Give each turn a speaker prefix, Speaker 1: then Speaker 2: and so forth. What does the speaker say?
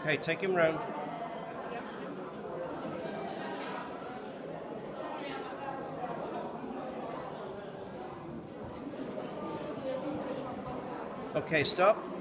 Speaker 1: Okay, take him round. Okay, stop.